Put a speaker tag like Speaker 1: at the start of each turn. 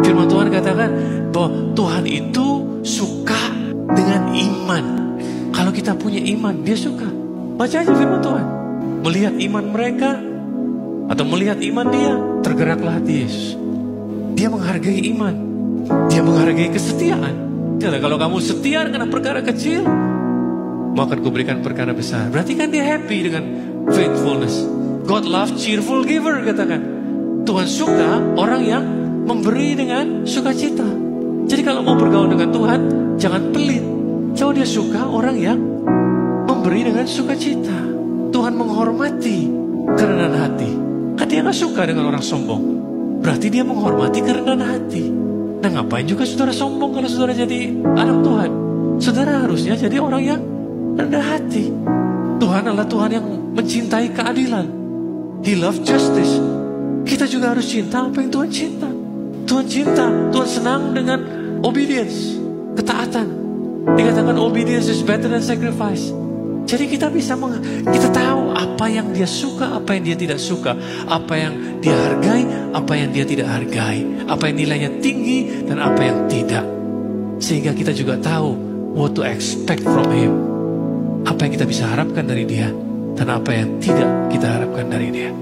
Speaker 1: Firman Tuhan katakan bahwa Tuhan itu suka dengan iman. Kalau kita punya iman, dia suka. Baca aja firman Tuhan. Melihat iman mereka atau melihat iman dia, tergeraklah hati Yesus. Dia menghargai iman. Dia menghargai kesetiaan. Jadi kalau kamu setia dengan perkara kecil, mau akan kuberikan perkara besar. Berarti kan dia happy dengan faithfulness. God love cheerful giver katakan. Tuhan suka orang yang memberi dengan sukacita. Jadi kalau mau bergaul dengan Tuhan, jangan pelit. Jauh dia suka orang yang memberi dengan sukacita. Tuhan menghormati kerendahan hati. Kan dia nggak suka dengan orang sombong. Berarti dia menghormati kerendahan hati. Nah ngapain juga saudara sombong kalau saudara jadi anak Tuhan? Saudara harusnya jadi orang yang rendah hati. Tuhan adalah Tuhan yang mencintai keadilan. He love justice. Kita juga harus cinta apa yang Tuhan cinta. Tuhan cinta, Tuhan senang dengan obedience, ketaatan. Dikatakan obedience is better than sacrifice. Jadi kita bisa meng, kita tahu apa yang dia suka, apa yang dia tidak suka, apa yang dia hargai, apa yang dia tidak hargai, apa yang nilainya tinggi dan apa yang tidak. Sehingga kita juga tahu what to expect from him. Apa yang kita bisa harapkan dari dia dan apa yang tidak kita harapkan dari dia.